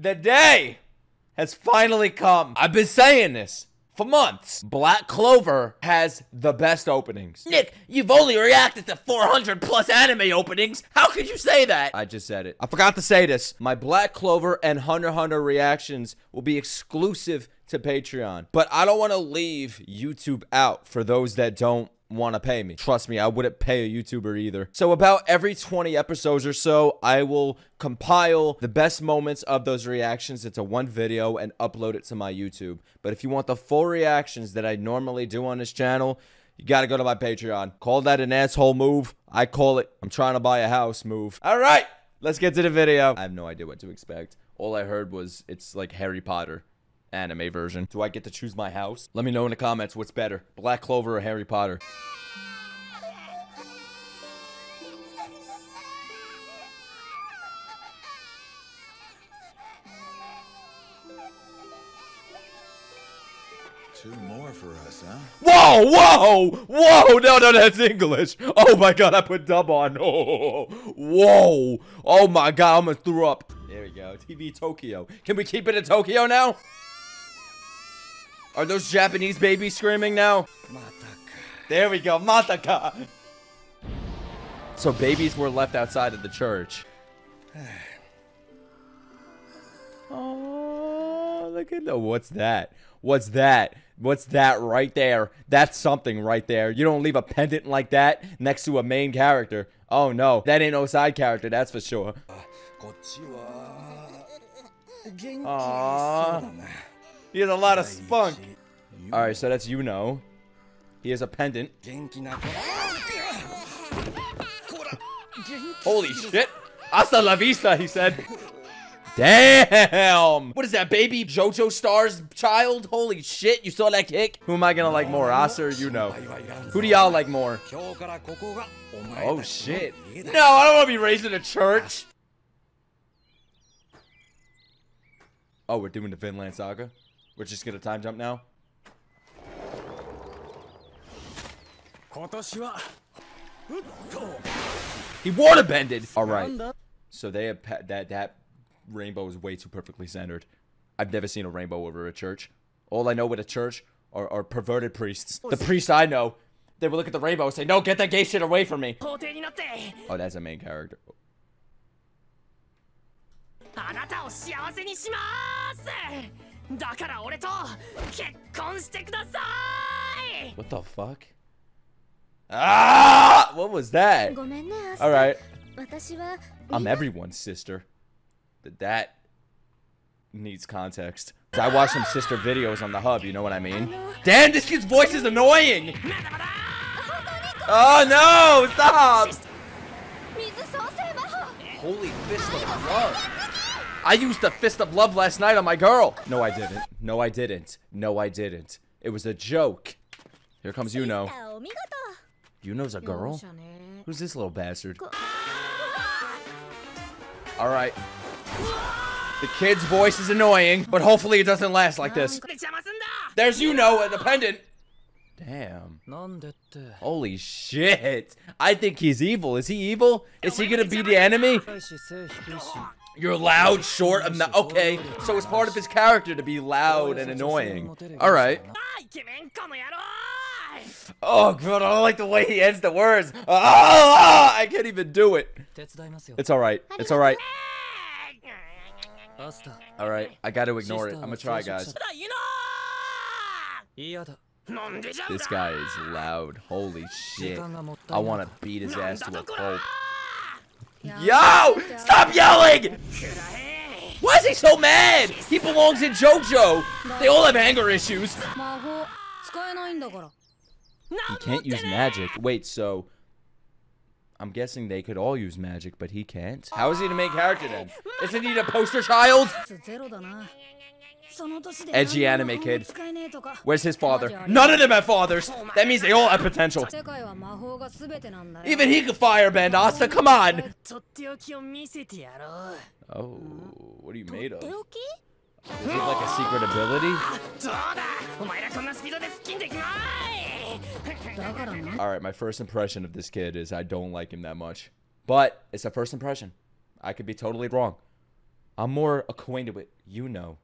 The day has finally come. I've been saying this for months. Black Clover has the best openings. Nick, you've only reacted to 400 plus anime openings. How could you say that? I just said it. I forgot to say this. My Black Clover and Hunter Hunter reactions will be exclusive to Patreon. But I don't want to leave YouTube out for those that don't want to pay me. Trust me, I wouldn't pay a YouTuber either. So about every 20 episodes or so, I will compile the best moments of those reactions into one video and upload it to my YouTube. But if you want the full reactions that I normally do on this channel, you gotta go to my Patreon. Call that an asshole move. I call it, I'm trying to buy a house move. All right, let's get to the video. I have no idea what to expect. All I heard was it's like Harry Potter anime version. Do I get to choose my house? Let me know in the comments what's better, Black Clover or Harry Potter. Two more for us, huh? Whoa, whoa, whoa, no, no, that's English. Oh my god, I put dub on. Oh, whoa, oh my god, I almost threw up. There we go, TV Tokyo. Can we keep it in Tokyo now? Are those Japanese babies screaming now? There we go, Mataka. So babies were left outside of the church. Oh, look at the, what's that? What's that? What's that right there? That's something right there. You don't leave a pendant like that next to a main character. Oh no, that ain't no side character, that's for sure. Ah, Aww. He has a lot of spunk. Alright, so that's Yuno. He has a pendant. Holy shit. Hasta la vista, he said. Damn! What is that, baby JoJo Star's child? Holy shit, you saw that kick? Who am I gonna like more, Asta or Yuno? Who do y'all like more? Oh shit. No, I don't wanna be raised in a church. Oh, we're doing the Vinland Saga? We're just gonna time jump now? He water bended! Alright. So they have that that rainbow is way too perfectly centered. I've never seen a rainbow over a church. All I know with a church are, are perverted priests. The priest I know, they would look at the rainbow and say, No, get that gay shit away from me. Oh, that's a main character. What the fuck? Ah! What was that? Alright. I'm everyone's sister. That needs context. I watch some sister videos on the hub, you know what I mean? Damn, this kid's voice is annoying! Oh no! Stop! Holy fist of love. I used the fist of love last night on my girl. No, I didn't. No, I didn't. No, I didn't. It was a joke. Here comes Yuno. Yuno's a girl? Who's this little bastard? Alright. The kid's voice is annoying, but hopefully it doesn't last like this. There's Yuno, the pendant. Damn. Holy shit. I think he's evil. Is he evil? Is he gonna be the enemy? You're loud, short, and okay. So it's part of his character to be loud and annoying. Alright. Oh god, I don't like the way he ends the words. Ah, I can't even do it. It's alright. It's alright. Alright, I gotta ignore it. I'm gonna try, guys. This guy is loud. Holy shit. I wanna beat his ass to a pulp. Yo! Stop yelling! Why is he so mad? He belongs in JoJo. They all have anger issues. He can't use magic. Wait, so... I'm guessing they could all use magic, but he can't? How is he the main character then? Isn't he the poster child? Edgy anime kid. Where's his father? None of them have fathers! Oh that means they all have potential. Even he could firebend, Asta, come on! Oh, what are you made of? Is it like a secret ability? Alright, my first impression of this kid is I don't like him that much. But it's a first impression. I could be totally wrong. I'm more acquainted with Yuno.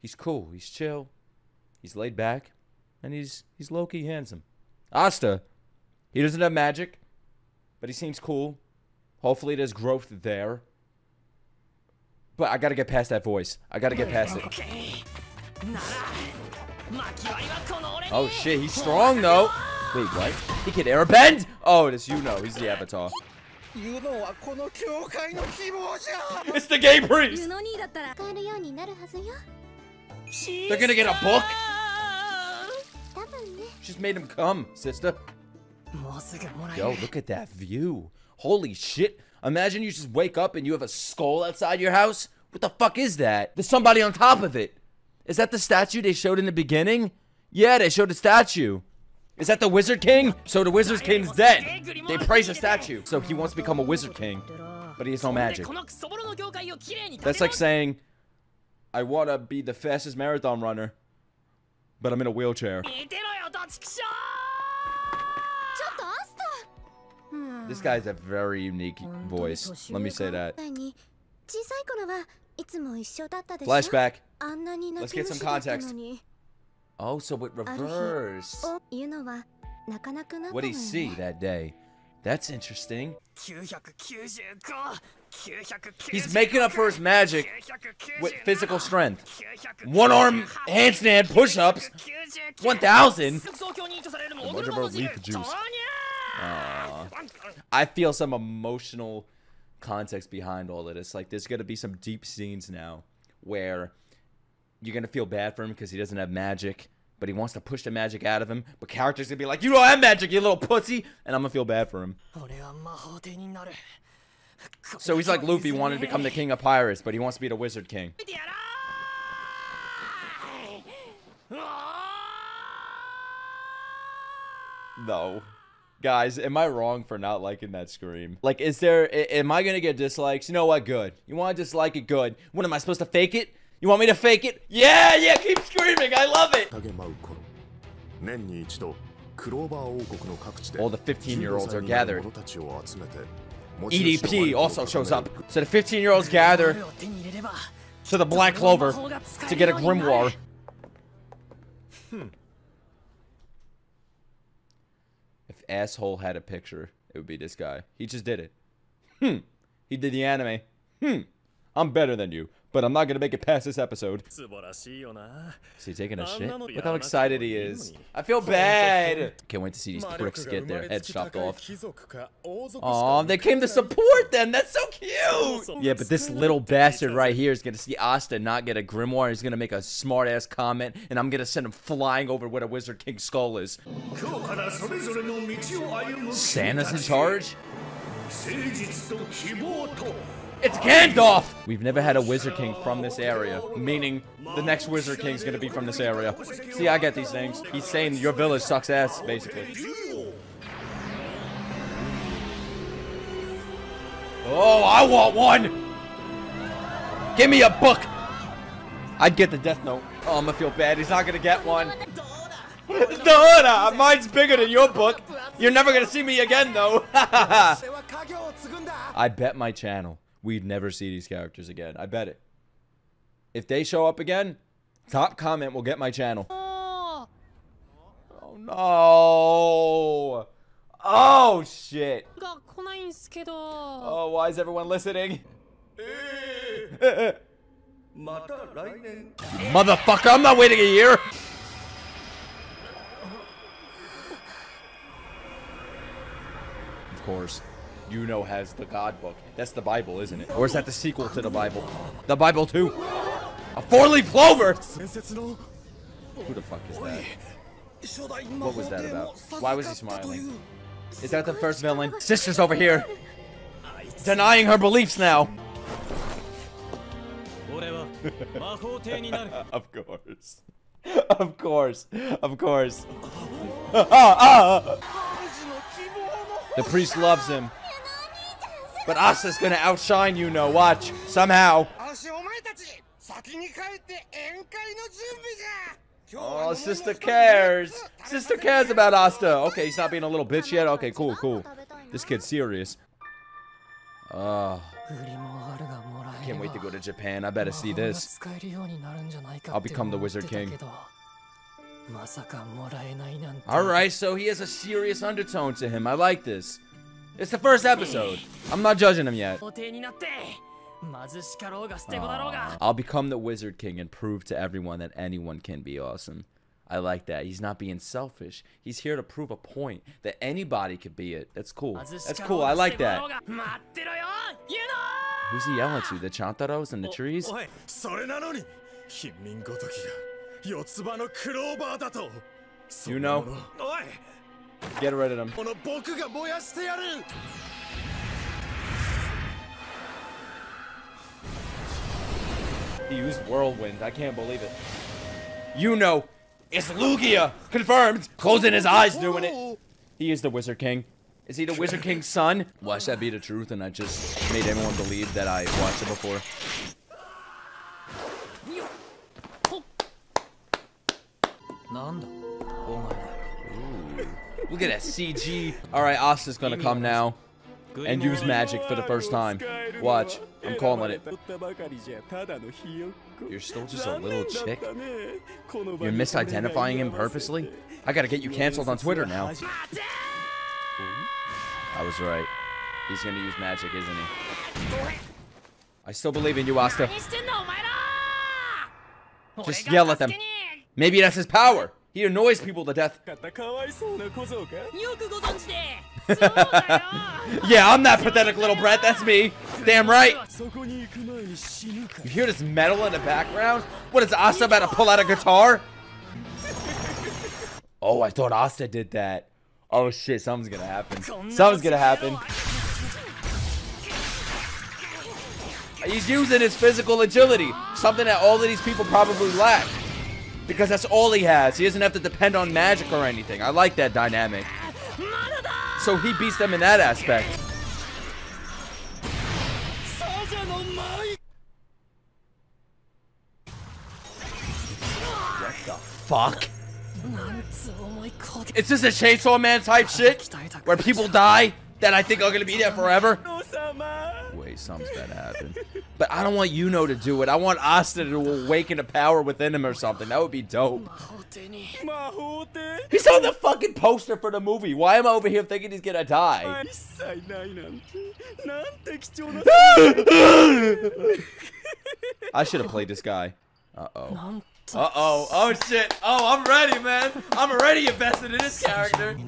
He's cool. He's chill. He's laid back, and he's he's low key handsome. Asta, he doesn't have magic, but he seems cool. Hopefully, there's growth there. But I gotta get past that voice. I gotta get past it. Oh shit, he's strong though. Wait, what? He can airbend? Oh, it is Yuno. He's the avatar. It's the gay priest! They're gonna get a book? Eh? She's made him come, sister. Yo, look at that view. Holy shit. Imagine you just wake up and you have a skull outside your house. What the fuck is that? There's somebody on top of it. Is that the statue they showed in the beginning? Yeah, they showed a statue. Is that the Wizard King? So the Wizard King's dead. They praise a statue. So he wants to become a Wizard King, but he has no magic. That's like saying, I want to be the fastest marathon runner, but I'm in a wheelchair. This guy's a very unique voice. Let me say that. Flashback. Let's get some context. Oh, so it reversed. What did he see that day? That's interesting. 995 990 He's making up for his magic with physical strength. One arm handstand push-ups. 1000. What about leaf juice? Aw. I feel some emotional context behind all of this. Like, there's gonna be some deep scenes now where you're gonna feel bad for him because he doesn't have magic, but he wants to push the magic out of him. But characters gonna be like, "You don't have magic, you little pussy," and I'm gonna feel bad for him. So he's like Luffy wanted to become the king of pirates, but he wants to be the wizard king. No. Guys, am I wrong for not liking that scream? Like, is there, am I gonna get dislikes? You know what, good. You wanna dislike it, good. What, am I supposed to fake it? You want me to fake it? Yeah, yeah, keep screaming, I love it! All the 15-year-olds are gathered. EDP also shows up. So the 15-year-olds gather to the Black Clover to get a grimoire. Hmm. If asshole had a picture, it would be this guy. He just did it. Hmm. He did the anime. Hmm. I'm better than you but I'm not going to make it past this episode. See, taking a shit? Look how excited he is. I feel bad. Can't wait to see these pricks get their heads chopped off. Aw, they came to support them. That's so cute. Yeah, but this little bastard right here is going to see Asta not get a grimoire. He's going to make a smart-ass comment, and I'm going to send him flying over where a Wizard King skull is. Santa's in charge? It's Gandalf! We've never had a Wizard King from this area, meaning the next Wizard King's gonna be from this area. See, I get these things. He's saying your village sucks ass, basically. Oh, I want one! Give me a book! I'd get the Death Note. Oh, I'm gonna feel bad. He's not gonna get one. Dora! Mine's bigger than your book. You're never gonna see me again, though. I bet my channel we'd never see these characters again. I bet it. If they show up again, top comment will get my channel. Oh, no. Oh, shit. Oh, why is everyone listening? Motherfucker, I'm not waiting a year. Of course you know has the God book. That's the Bible, isn't it? Or is that the sequel to the Bible? The Bible too? A four-leaf clover! Who the fuck is that? What was that about? Why was he smiling? Is that the first villain? Sister's over here! Denying her beliefs now! of course. Of course. Of course. ah, ah. The priest loves him. But Asta's gonna outshine you, know. Watch. Somehow. Oh, sister cares. Sister cares about Asta. Okay, he's not being a little bitch yet. Okay, cool, cool. This kid's serious. Oh. I can't wait to go to Japan. I better see this. I'll become the Wizard King. Alright, so he has a serious undertone to him. I like this. It's the first episode. I'm not judging him yet. Uh, I'll become the Wizard King and prove to everyone that anyone can be awesome. I like that. He's not being selfish. He's here to prove a point that anybody could be it. That's cool. That's cool. I like that. Who's he yelling to? The Chantaros and the trees? Oh, you know? Get rid of them. He used Whirlwind. I can't believe it. You know, it's Lugia! Confirmed! Closing his eyes doing it. He is the Wizard King. Is he the Wizard King's son? Watch that be the truth and I just made everyone believe that I watched it before. Nanda. Look at that CG. All right, Asta's gonna come now and use magic for the first time. Watch. I'm calling it. You're still just a little chick? You're misidentifying him purposely? I gotta get you canceled on Twitter now. I was right. He's gonna use magic, isn't he? I still believe in you, Asta. Just yell at them. Maybe that's his power. He annoys people to death. yeah, I'm that pathetic little brat. That's me. Damn right. You hear this metal in the background? What is Asta about to pull out a guitar? Oh, I thought Asta did that. Oh shit, something's gonna happen. Something's gonna happen. He's using his physical agility, something that all of these people probably lack because that's all he has. He doesn't have to depend on magic or anything. I like that dynamic. So he beats them in that aspect. What the fuck? Is this a Chainsaw Man type shit? Where people die? That I think are gonna be there forever? Wait, something's gonna happen. But I don't want Yuno to do it. I want Asta to awaken a power within him or something. That would be dope. He's on the fucking poster for the movie. Why am I over here thinking he's gonna die? I should have played this guy. Uh-oh. Uh-oh. Oh, shit. Oh, I'm ready, man. I'm already invested in this character. You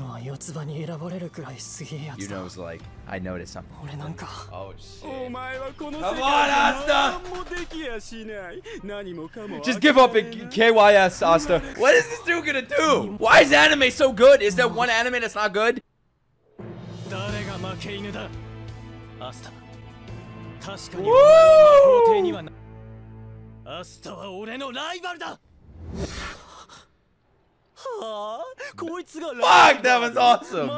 Yuno's like, I noticed something. 俺なんか Oh お shit. 前はこの Come 世 on, 界で Asta! 何もできやしない何もかも Just give up and KYS, Asta. What is this dude gonna do? Why is anime so good? Is there one anime that's not good? 誰が負け犬だアスタ確かに Woo! お前は魔法帝にはなアスタは俺のライバルだはあこいつが Fuck, that was awesome.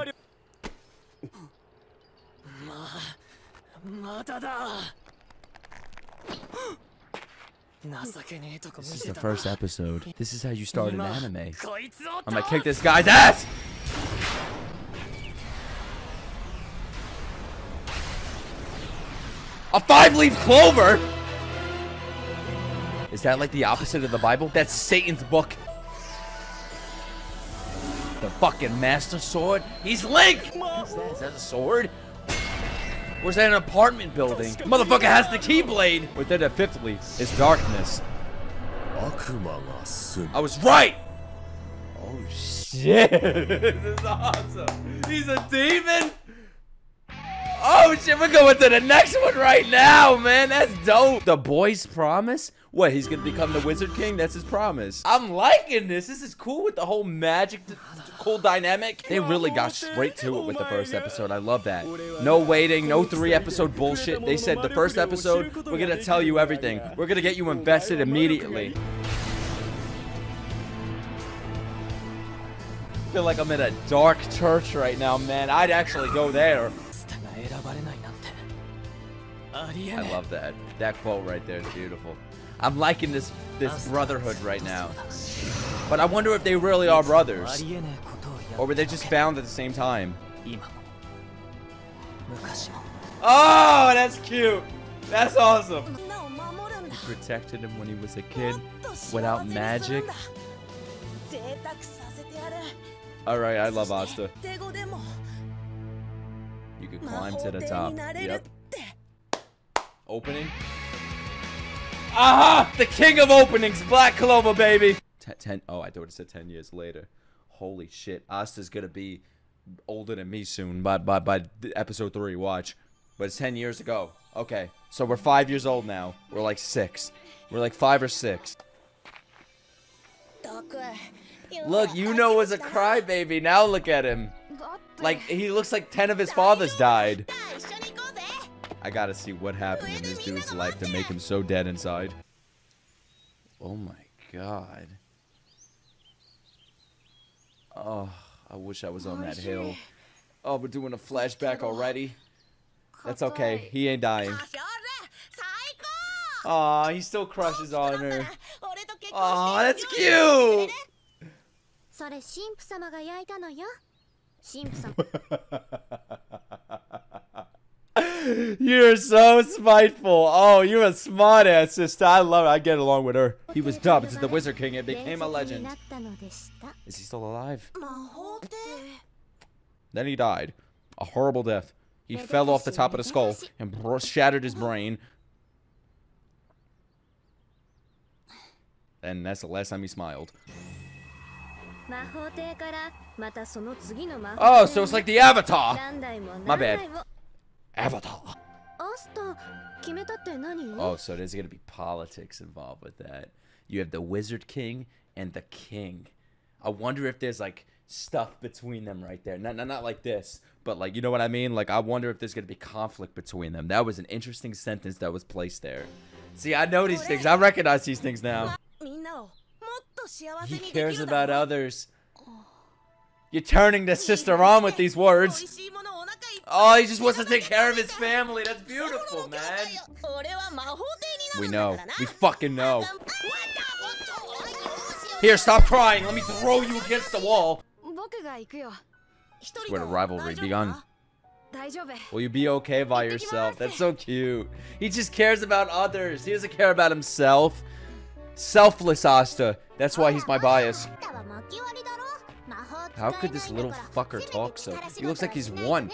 マリまだだ情けねえとこ見 This is せ the た first episode. This is how you start an 今 anime. こいつを I'm gonna kick this guy's ass! A five leaf clover? Is that like the opposite of the Bible? That's Satan's book. The fucking master sword? He's Link! What is that? Is that a sword? Where's that an apartment building? Motherfucker has the Keyblade! Within a fifth leaf is darkness. I was right! Oh shit! this is awesome! He's a demon! Oh shit, we're going to the next one right now, man! That's dope! The boy's promise? What, he's gonna become the Wizard King? That's his promise. I'm liking this. This is cool with the whole magic, cool dynamic. They really got straight to it with the first episode. I love that. No waiting, no three episode bullshit. They said the first episode, we're gonna tell you everything. We're gonna get you invested immediately. I feel like I'm in a dark church right now, man. I'd actually go there. I love that. That quote right there is beautiful. I'm liking this this brotherhood right now. But I wonder if they really are brothers. Or were they just found at the same time? Oh, that's cute. That's awesome. He protected him when he was a kid without magic. Alright, I love Asta. You could climb to the top. Yep. Opening. Aha! The king of openings, Black Clover, baby. Ten, ten, oh, I thought it said 10 years later. Holy shit. Asta's gonna be older than me soon by, by, by episode 3, watch. But it's 10 years ago. Okay, so we're 5 years old now. We're like 6. We're like 5 or 6. Look, Yuno was a crybaby. Now look at him. Like, he looks like 10 of his fathers died. 一緒に行こうぜ I gotta see what happened in this dude's life to make him so dead inside. Oh my god. Oh, I wish I was on that hill. Oh, we're doing a flashback already. That's okay. He ain't dying. あそれ最 Aw, he still crushes 高 on だった her. ら俺と結婚 Aw, して that's よ cute. それ神父様が焼いたのよ神父様 You're so spiteful. Oh, you're a smart ass sister. I love it. I get along with her. He was dubbed the Wizard King and became a legend. Is he still alive? Then he died. A horrible death. He fell off the top of the skull and shattered his brain. And that's the last time he smiled. Oh, so it's like the Avatar. My bad. Avatar. Oh, so there's going to be politics involved with that. You have the Wizard King and the King. I wonder if there's like stuff between them right there. Not, not, not like this, but like, you know what I mean? Like, I wonder if there's going to be conflict between them. That was an interesting sentence that was placed there. See, I know these things. I recognize these things now. He cares about others. You're turning the sister on with these words. Oh, he just wants to take care of his family. That's beautiful, man. We know. We fucking know. Here, stop crying. Let me throw you against the wall. Where the rivalry begun. Will you be okay by yourself? That's so cute. He just cares about others. He doesn't care about himself. Selfless Asta. That's why he's my bias. How could this little fucker talk so? He looks like he's one.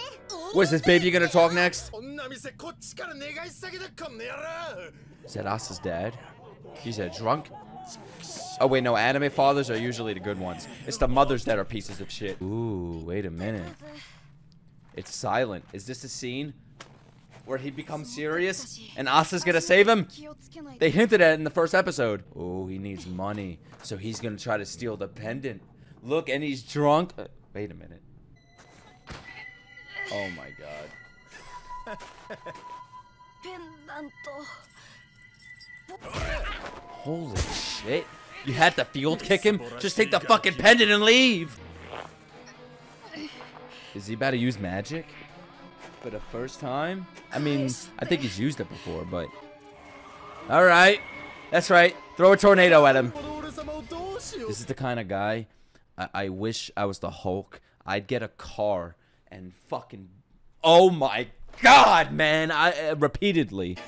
What is this baby gonna talk next? Is that Asta's dad? He's a drunk? Oh wait, no, anime fathers are usually the good ones. It's the mothers that are pieces of shit. Ooh, wait a minute. It's silent. Is this a scene where he becomes serious and Asta's gonna save him? They hinted at it in the first episode. Oh, he needs money, so he's gonna try to steal the pendant. Look, and he's drunk. Uh, wait a minute. Oh my god. Holy shit. You had the field kick him? Just take the fucking pendant and leave! Is he about to use magic? For the first time? I mean, I think he's used it before, but... Alright. That's right. Throw a tornado at him. This is the kind of guy I, I wish I was the Hulk. I'd get a car and fucking. Oh my God, man! I uh, repeatedly.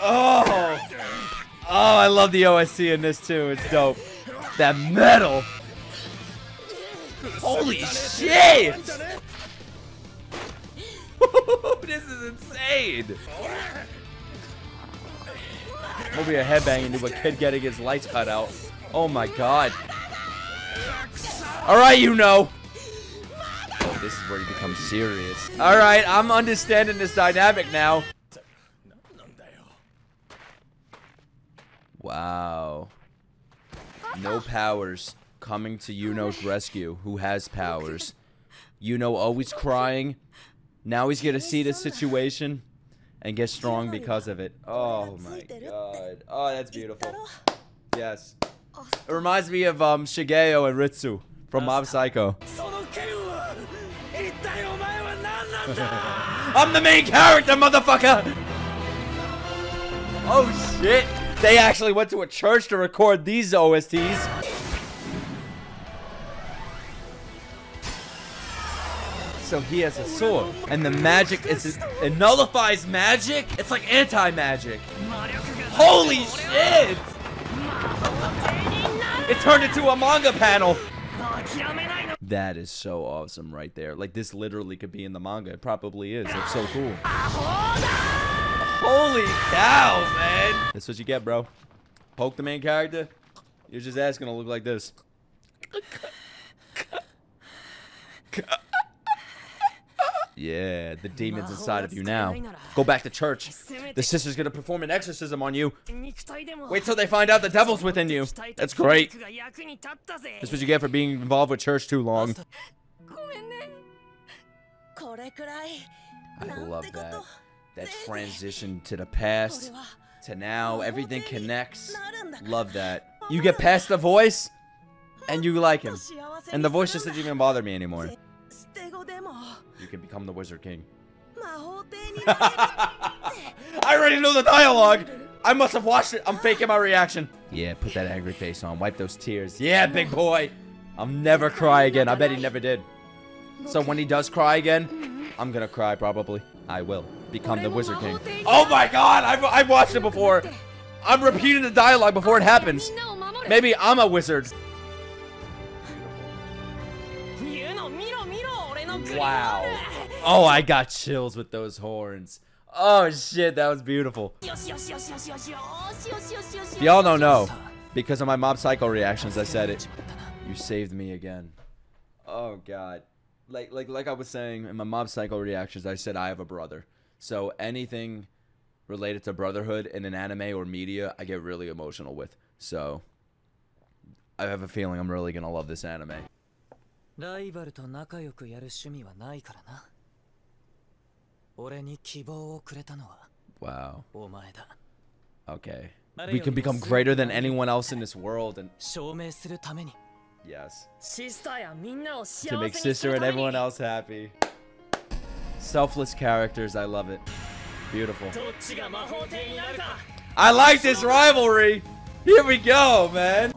Oh! Oh, I love the OST in this too. It's dope. That metal. Holy shit! Is insane! Over your headbang into a kid getting his lights cut out. Oh my god. Alright, you know. This is where he becomes serious. Alright, I'm understanding this dynamic now. Wow. No powers coming to Yuno's rescue, who has powers. Yuno always crying. Now he's gonna see the situation and get strong because of it. Oh my god. Oh, that's beautiful. Yes. It reminds me of um, Shigeo and Ritsu from Mob Psycho. I'm the main character, motherfucker! Oh shit! They actually went to a church to record these OSTs. So he has a sword, and the magic is it nullifies magic. It's like anti-magic. Holy shit! It turned into a manga panel. That is so awesome right there. Like this literally could be in the manga. It probably is. It's so cool. Holy cow, man. That's what you get, bro. Poke the main character. Your just ass gonna look like this. Yeah, the demon's inside of you now. Go back to church. The sister's gonna perform an exorcism on you. Wait till they find out the devil's within you. That's great. That's what you get for being involved with church too long. I love that. That transition to the past, to now, everything connects. Love that. You get past the voice, and you like him. And the voice just doesn't even bother me anymore. You can become the Wizard King. I already know the dialogue. I must have watched it. I'm faking my reaction. Yeah, put that angry face on. Wipe those tears. Yeah, big boy. I'll never cry again. I bet he never did. So when he does cry again, I'm gonna cry probably. I will become the Wizard King. Oh my god, I've, I've watched it before. I'm repeating the dialogue before it happens. Maybe I'm a wizard. Wow. Oh, I got chills with those horns. Oh shit, that was beautiful. If y'all don't know, because of my mob psycho reactions, I said it. You saved me again. Oh god. Like like like I was saying in my mob psycho reactions, I said I have a brother. So anything related to brotherhood in an anime or media, I get really emotional with. So I have a feeling I'm really gonna love this anime. ライバルと仲良くやる趣味はないからな俺に希望をくれたのは Wow. お前だ Okay. We can become greater than anyone else in this world and 証明するために yes. シスターやみんなを幸 To せ make にす sister る and ために everyone else happy. Selfless characters, I love it. Beautiful. どっちが魔法帝になるか I like this rivalry. Here we go, man.